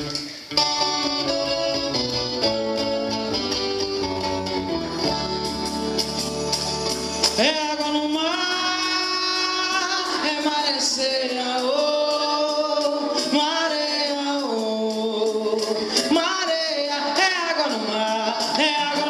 É água no mar, é maré seca, oh, mareia, oh, mareia, é água no mar, é água.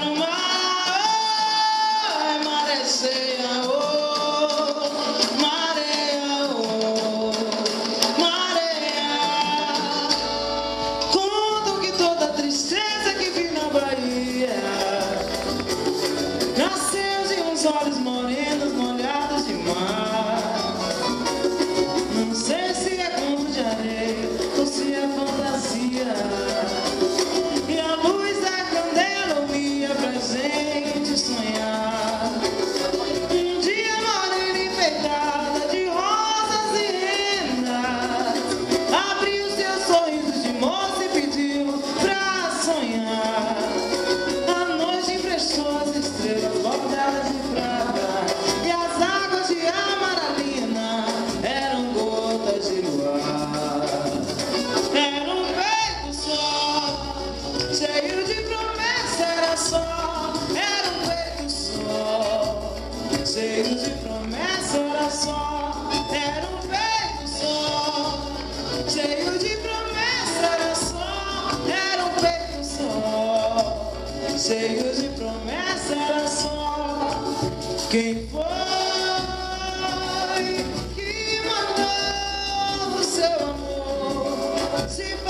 promessa era só Era um peito só. Cheio de promessas era só Era um peito só. Cheio de promessas era só. Quem foi Que mandou o seu amor? Se foi